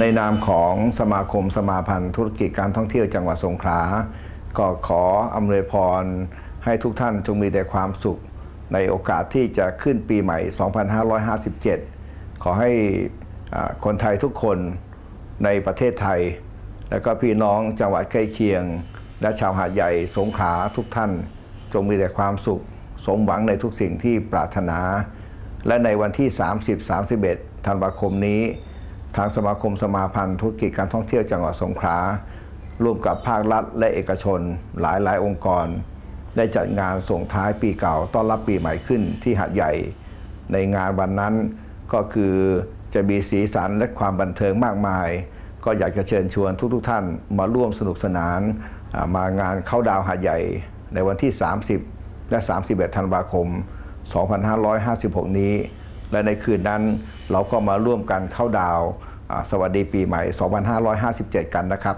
ในนามของสมาคมสมาพันธ์ธุรกิจการท่องเที่ยวจังหวัดสงขลา ก็ขออำนวยพรให้ทุกท่านจงมีแต่ความสุข ในโอกาสที่จะขึ้นปีใหม่ 2557 ขอให้คนไทยทุกคนในประเทศไทย และก็พี่น้องจังหวัดใกล้เคียง และชาวหาดใหญ่สงขลาทุกท่าน จงมีแต่ความสุข สมหวังในทุกสิ่งที่ปรารถนา และในวันที่ 30-31 ธันวาคมนี้ ทางสมาคมสมาพันธ์ธุรกิจการท่องเที่ยวจังหวัดสงขลาร่วมกับภาครัฐและเอกชนหลายหลายๆองค์กร ได้จัดงานส่งท้ายปีเก่าต้อนรับปีใหม่ขึ้นที่หาดใหญ่ ในงานวันนั้นก็คือจะมีสีสันและความบันเทิงมากมาย ก็อยากจะเชิญชวนทุกๆทท่านมาร่วมสนุกสนานมางานเข้าดาวหาดใหญ่ ในวันที่ 30 และ 31 ธันวาคม 2556 นี้ และในคืนนั้น เราก็มาร่วมกันเข้าดาวสวัสดีปีใหม่ 2557 กันนะครับ